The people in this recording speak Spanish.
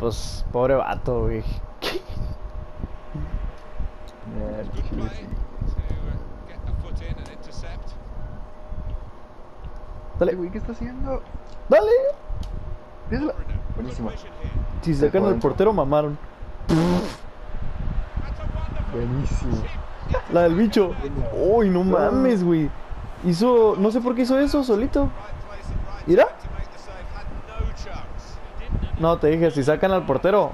Pues, pobre vato, güey. Yeah, Good play cheesy. to get a foot in and intercept. Dale, güey, ¿qué está haciendo? dale. Good Buenísimo. Si sacan al portero, mamaron. Buenísimo. La del bicho. Uy, no mames, güey. Hizo, no sé por qué hizo eso solito. Mira. No, te dije, si sacan al portero,